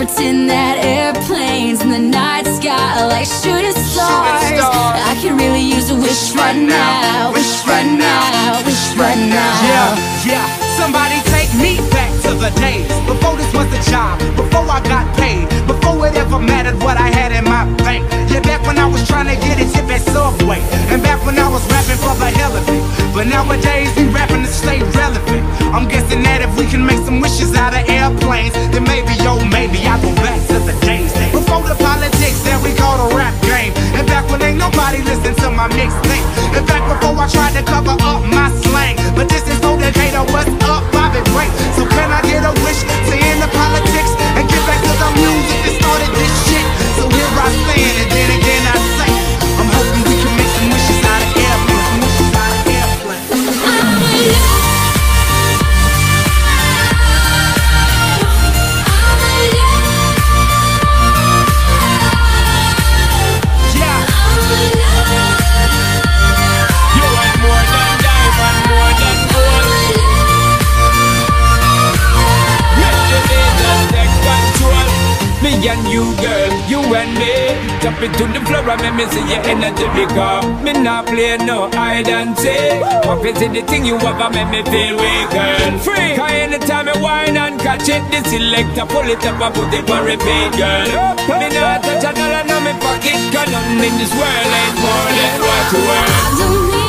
pretend that airplanes in the night sky like shooting stars? stars. I could really use a wish right now, wish right now, wish right now. Yeah, yeah. Somebody take me back to the days before this was a job, before I got paid, before it ever mattered what I had in my bank. Yeah, back when I was trying to get a tip at Subway, and back when I was rapping for the hell of it. But nowadays nobody listen to my mixtape. And back before I tried to cover up my and you, girl, you and me. Jump into the floor and make me see your energy because me not play no hide and seek. What is it the thing you have and make me feel weak, girl? Free. Cause anytime I whine and catch it, the selector pull it up and put it on repeat, girl. Me not touch a dollar in my pocket, cause nothing in this world ain't more than what you worth.